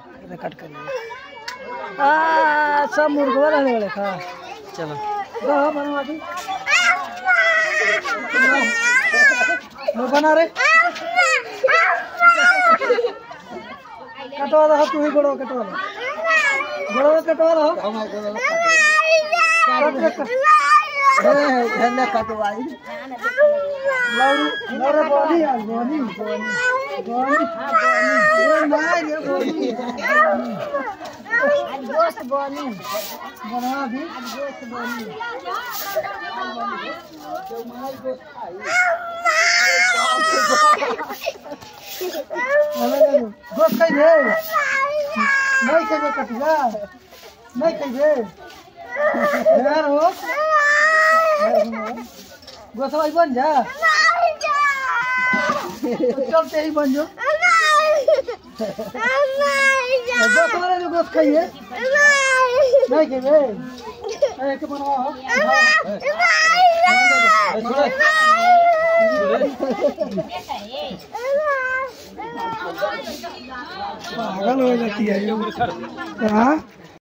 Cut कर आ सब मुर्गवा रहने वाले खा चलो। हाँ बनवा दी। मैं बना रे कटवा रहा तू ही गोड़ो कटवा रहा गोड़ो कटवा रहा कटवाई लौरी लौरे बोली बोली बोली बोली आज गोश्त बनी बनवा दी आज गोश्त बनी गोस खाई दे नहीं खाई कटिया। नहीं खाई दे यार हो। गोसवाई बन जा। चलते ही बन जो। गोस वाले जो गोस खाइए नहीं खाइए एक बनवा हो पागल हो जाती है ये हाँ